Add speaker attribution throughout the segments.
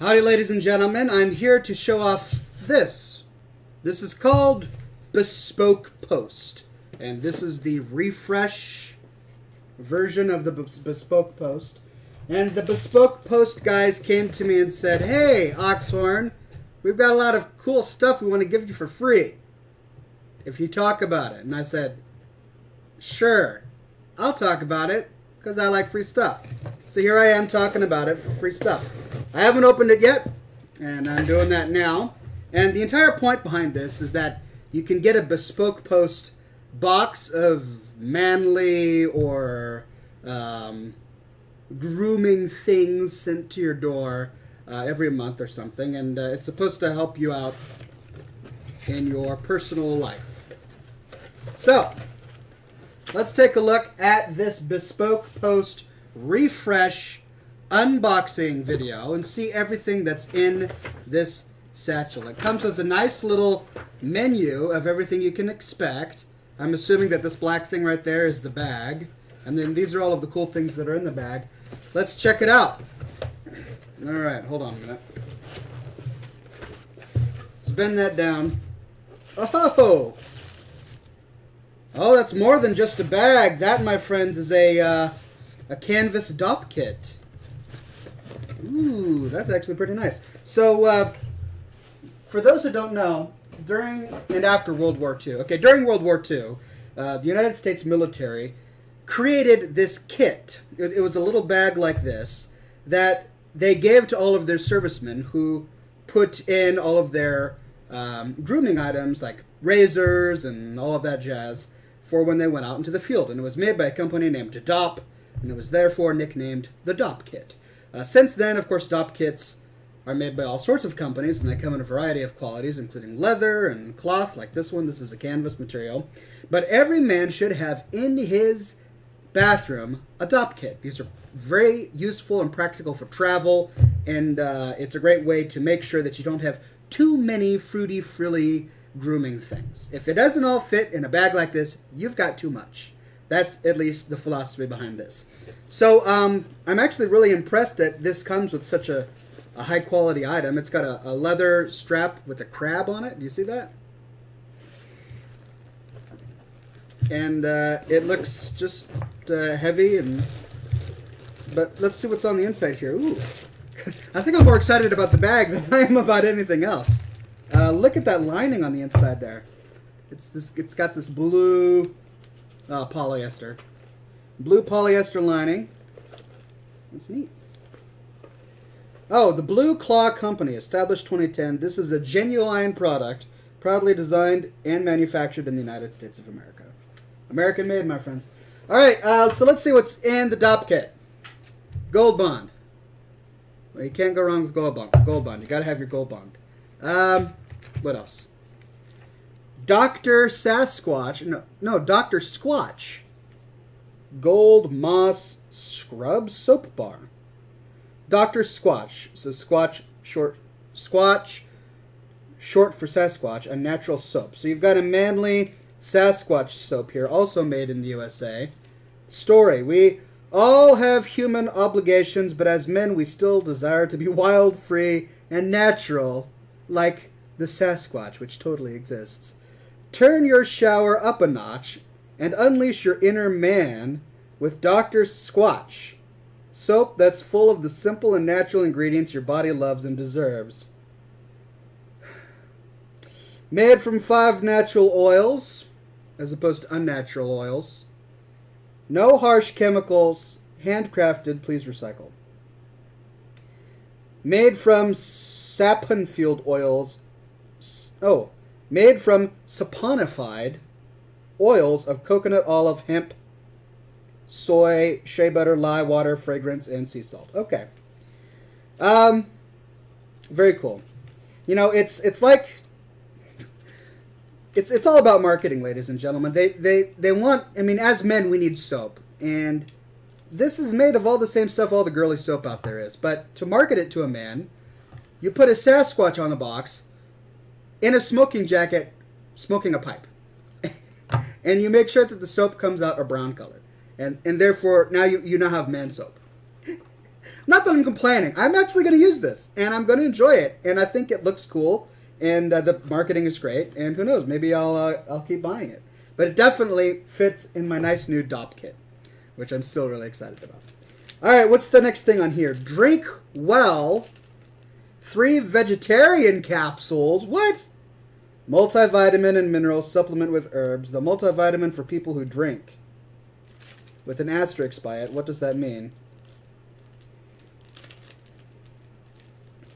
Speaker 1: Howdy, ladies and gentlemen. I'm here to show off this. This is called Bespoke Post. And this is the refresh version of the Bespoke Post. And the Bespoke Post guys came to me and said, Hey, Oxhorn, we've got a lot of cool stuff we want to give you for free if you talk about it. And I said, Sure, I'll talk about it because I like free stuff. So here I am talking about it for free stuff. I haven't opened it yet, and I'm doing that now. And the entire point behind this is that you can get a bespoke post box of manly or um, grooming things sent to your door uh, every month or something, and uh, it's supposed to help you out in your personal life. So, let's take a look at this bespoke post refresh unboxing video and see everything that's in this satchel. It comes with a nice little menu of everything you can expect. I'm assuming that this black thing right there is the bag. And then these are all of the cool things that are in the bag. Let's check it out. All right, hold on a minute. Let's bend that down. Oh! Oh, that's more than just a bag. That, my friends, is a uh, a canvas Dopp kit. Ooh, that's actually pretty nice. So, uh, for those who don't know, during and after World War II, okay, during World War II, uh, the United States military created this kit. It, it was a little bag like this that they gave to all of their servicemen who put in all of their um, grooming items like razors and all of that jazz for when they went out into the field. And it was made by a company named Dopp, and it was therefore nicknamed the Dopp kit. Uh, since then, of course, Dopp kits are made by all sorts of companies, and they come in a variety of qualities, including leather and cloth, like this one. This is a canvas material. But every man should have in his bathroom a Dopp kit. These are very useful and practical for travel, and uh, it's a great way to make sure that you don't have too many fruity, frilly grooming things. If it doesn't all fit in a bag like this, you've got too much. That's at least the philosophy behind this. So um, I'm actually really impressed that this comes with such a, a high quality item. It's got a, a leather strap with a crab on it. Do you see that? And uh, it looks just uh, heavy and. But let's see what's on the inside here. Ooh, I think I'm more excited about the bag than I am about anything else. Uh, look at that lining on the inside there. It's this. It's got this blue uh, polyester, blue polyester lining. That's neat. Oh, the Blue Claw Company, established 2010. This is a genuine product, proudly designed and manufactured in the United States of America. American made, my friends. All right, uh, so let's see what's in the Dopp kit. Gold Bond. Well, you can't go wrong with Gold Bond. Gold Bond. You got to have your Gold Bond. Um, what else? Dr. Sasquatch. No, no, Dr. Squatch. Gold Moss Scrub Soap Bar. Dr. Squatch. So Squatch short Squatch short for Sasquatch, a natural soap. So you've got a manly Sasquatch soap here, also made in the USA. Story. We all have human obligations, but as men we still desire to be wild, free, and natural, like the Sasquatch, which totally exists. Turn your shower up a notch and unleash your inner man with Dr. Squatch. Soap that's full of the simple and natural ingredients your body loves and deserves. Made from five natural oils, as opposed to unnatural oils. No harsh chemicals, handcrafted, please recycle. Made from saponfield oils. Oh, made from saponified oils of coconut, olive, hemp, soy, shea butter, lye, water, fragrance, and sea salt. Okay. Um, very cool. You know, it's it's like it's it's all about marketing, ladies and gentlemen. They they they want. I mean, as men, we need soap, and this is made of all the same stuff all the girly soap out there is. But to market it to a man, you put a Sasquatch on a box, in a smoking jacket, smoking a pipe, and you make sure that the soap comes out a brown color, and and therefore now you you now have man soap. Not that I'm complaining. I'm actually going to use this, and I'm going to enjoy it, and I think it looks cool, and uh, the marketing is great, and who knows, maybe I'll uh, I'll keep buying it. But it definitely fits in my nice new Dopp kit, which I'm still really excited about. All right, what's the next thing on here? Drink well. Three vegetarian capsules. What? Multivitamin and mineral supplement with herbs. The multivitamin for people who drink. With an asterisk by it. What does that mean?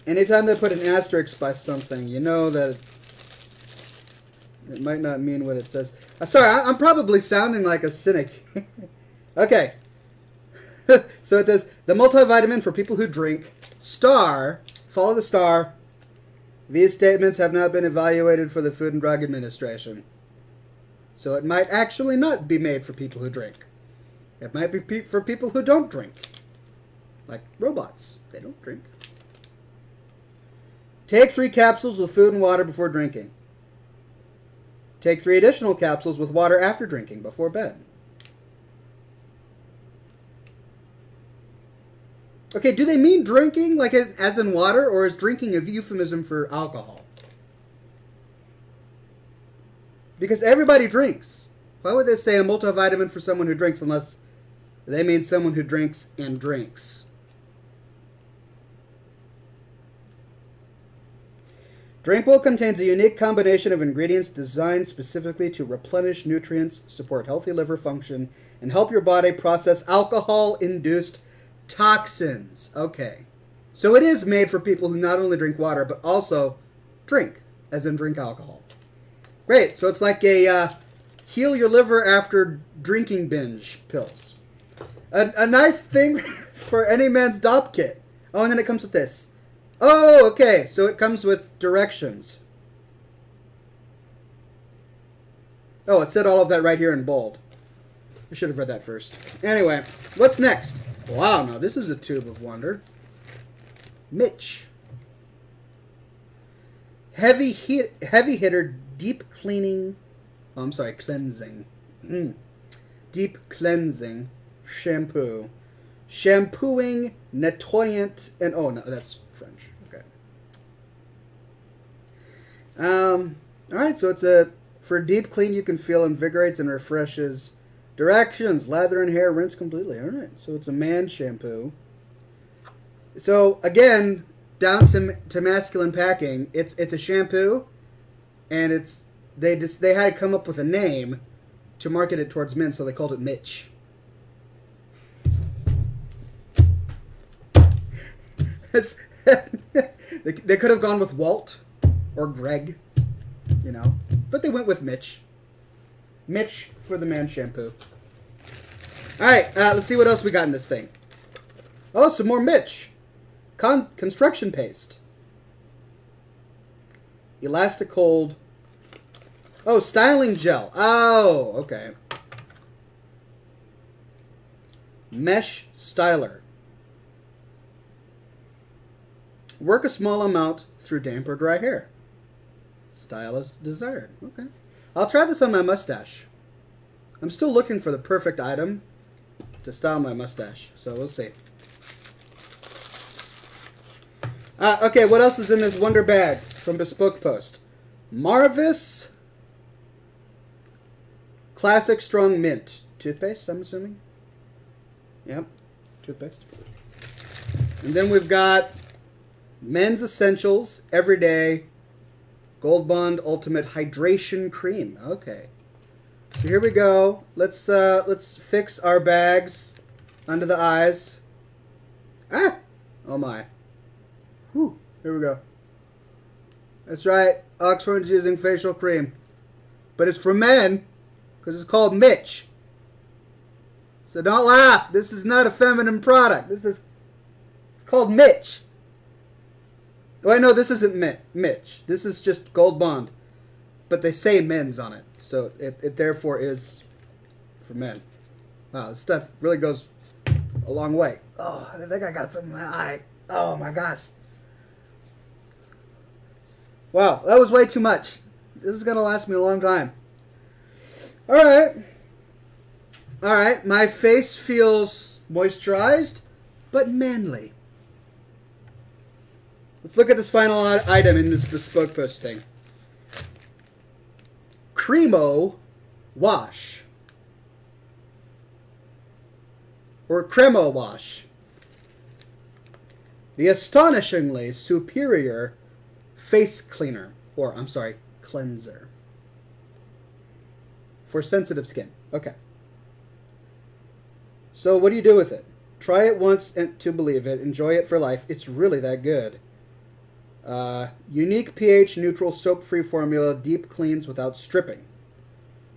Speaker 1: Anytime they put an asterisk by something, you know that it might not mean what it says. Uh, sorry, I, I'm probably sounding like a cynic. okay. so it says the multivitamin for people who drink. Star. Follow the star. These statements have not been evaluated for the Food and Drug Administration. So it might actually not be made for people who drink. It might be pe- for people who don't drink. Like robots. They don't drink. Take three capsules with food and water before drinking. Take three additional capsules with water after drinking before bed. Okay, do they mean drinking like as, as in water, or is drinking a euphemism for alcohol? Because everybody drinks. Why would they say a multivitamin for someone who drinks unless they mean someone who drinks and drinks? Drinkwell contains a unique combination of ingredients designed specifically to replenish nutrients, support healthy liver function, and help your body process alcohol induced toxins. Okay. So it is made for people who not only drink water, but also drink, as in drink alcohol. Great. So it's like a uh, heal your liver after drinking binge pills. A, a nice thing for any man's Dopp kit. Oh, and then it comes with this. Oh, okay. So it comes with directions. Oh, it said all of that right here in bold. I should have read that first. Anyway, what's next? Wow, now this is a tube of wonder. Mitch. Heavy hit, heavy hitter, deep cleaning. Oh, I'm sorry, cleansing. Mm. Deep cleansing shampoo. Shampooing, nettoyant, and oh no, that's French. Okay. Um. All right, so it's a for deep clean. You can feel invigorates and refreshes Directions: lather in hair, rinse completely. All right, so it's a man shampoo. So again, down to to masculine packing. It's it's a shampoo, and it's they just they had to come up with a name to market it towards men, so they called it Mitch. They, they could have gone with Walt or Greg, you know, but they went with Mitch. Mitch for the man shampoo. All right, uh, let's see what else we got in this thing. Oh, some more Mitch. Con construction paste. Elastic hold. Oh, styling gel. Oh, okay. Mesh styler. Work a small amount through damp or dry hair. Style as desired. Okay. I'll try this on my mustache. I'm still looking for the perfect item to style my mustache, so we'll see. Uh, okay, what else is in this wonder bag from Bespoke Post? Marvis Classic Strong Mint. Toothpaste, I'm assuming? Yep, toothpaste. And then we've got Men's Essentials Everyday Gold Bond Ultimate Hydration Cream. Okay. So here we go. Let's uh, let's fix our bags under the eyes. Ah! Oh my. Whew. Here we go. That's right. Oxhorn's using facial cream. But it's for men because it's called Mitch. So don't laugh. This is not a feminine product. This is it's called Mitch. Oh, I know this isn't Mitch. This is just Gold Bond. But they say men's on it. So it, it therefore is for men. Wow, this stuff really goes a long way. Oh, I think I got some in my eye. Oh my gosh. Wow, that was way too much. This is going to last me a long time. All right. All right, my face feels moisturized, but manly. Let's look at this final item in this bespoke posting. Cremo wash. Or Cremo wash. The astonishingly superior face cleaner. Or, I'm sorry, cleanser. For sensitive skin. Okay. So, what do you do with it? Try it once and to believe it. Enjoy it for life. It's really that good. Uh, unique pH neutral soap free formula, deep cleans without stripping.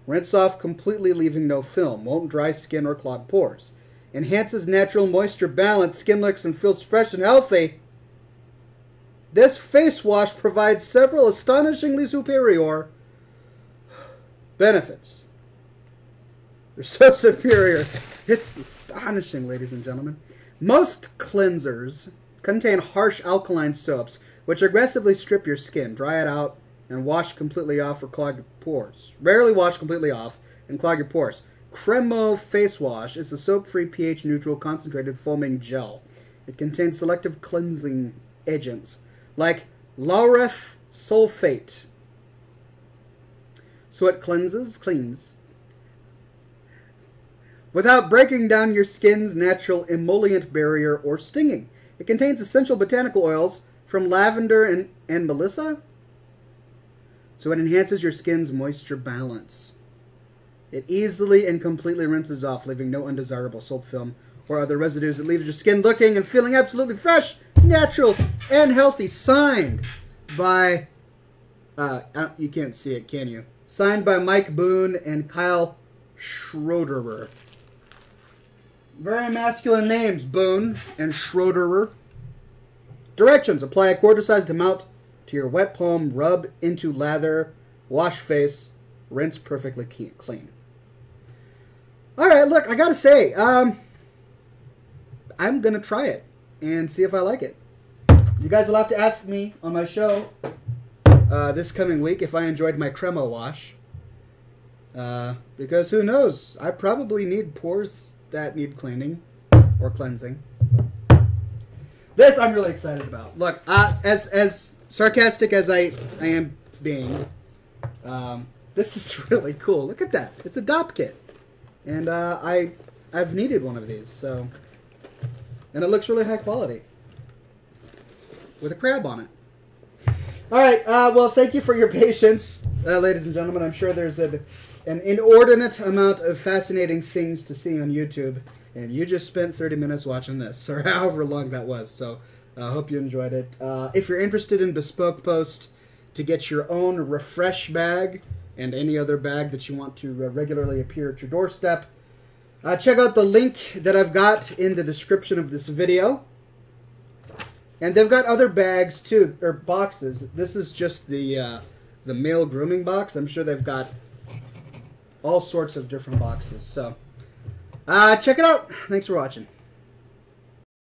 Speaker 1: Rinse off completely, leaving no film. Won't dry skin or clog pores. Enhances natural moisture balance. Skin looks and feels fresh and healthy. This face wash provides several astonishingly superior benefits. They're so superior. It's astonishing, ladies and gentlemen. Most cleansers contain harsh alkaline soaps, which aggressively strip your skin, dry it out, and wash completely off or clog your pores. Rarely wash completely off and clog your pores. Cremo Face Wash is a soap-free pH neutral concentrated foaming gel. It contains selective cleansing agents like laureth sulfate. So it cleanses, cleans, without breaking down your skin's natural emollient barrier or stinging. It contains essential botanical oils from lavender and, and melissa, so it enhances your skin's moisture balance. It easily and completely rinses off, leaving no undesirable soap film or other residues. It leaves your skin looking and feeling absolutely fresh, natural, and healthy. Signed by, uh, you can't see it, can you? Signed by Mike Boone and Kyle Schroederer. Very masculine names, Boone and Schroederer. Directions apply a quarter sized amount to your wet palm, rub into lather, wash face, rinse perfectly clean. All right, look, I gotta say, um, I'm gonna try it and see if I like it. You guys will have to ask me on my show uh, this coming week if I enjoyed my Cremo wash. Uh, because who knows? I probably need pores that need cleaning or cleansing. This I'm really excited about. Look, uh, as as sarcastic as I I am being, um, this is really cool. Look at that. It's a Dopp kit, and uh, I I've needed one of these. So, and it looks really high quality with a crab on it. All right. Uh, well, thank you for your patience, uh, ladies and gentlemen. I'm sure there's a, an inordinate amount of fascinating things to see on YouTube, and you just spent 30 minutes watching this, or however long that was. So I uh, hope you enjoyed it. Uh, if you're interested in Bespoke Post to get your own refresh bag and any other bag that you want to uh, regularly appear at your doorstep, uh, check out the link that I've got in the description of this video. And they've got other bags too, or boxes. This is just the uh, the male grooming box. I'm sure they've got all sorts of different boxes. So, uh, check it out. Thanks for watching.